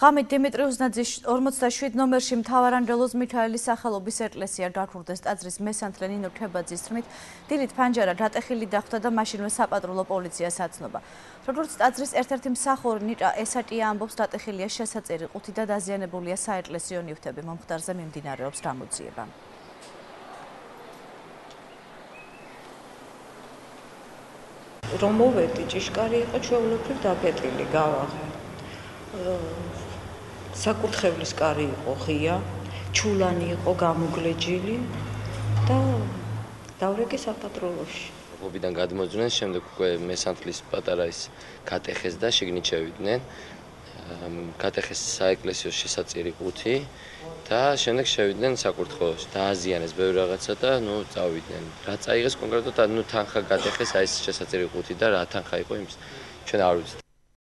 ღამით დიმიტრიუსნაძის 47 ნომერში მთავარანგელოზ მიქაელის სახელობის ეკლესია გაქურდეს ტაძრის მესანთლე ნინო ქებაძის თქმით, დილით ფანჯარა დატეხილი დახვდა და მაშინვე საპატრულო პოლიციას აცნობა. როგორც ტაძრის ერთ-ერთი მსახური ნიკა ესაკია ამბობს, დატეხილია შესაწერი ყუთი და დაზიანებულია საეკლესიო ნივთები. მომხდარზე მიმდინარეობს გამოძიება. რომ მოვედი ჭიშკარი იყო ჩვეულებრივ დაკეტილი გავაღე საკურთხევლის კარი იყო ღია, ჩულანი იყო გამოგლეჯილი და დავრეკი საპატრულოში. ობიდან გადმოძვნენ, შემდეგ უკვე მესანთლის პატარა ის კატეხეს და შიგნით შევიდნენ. კატეხეს საეკლესიო შესაწირი ყუთი და შემდეგ შევიდნენ საკურთხეველში. დააზიანეს ბევრი რაღაცა და ნუ წავიდნენ. რა წაიღეს კონკრეტულად, ნუ თანხა კატეხეს აი ეს შესაწირი ყუთი და რა თანხა იყო იმის ჩვენ არ ვიცით.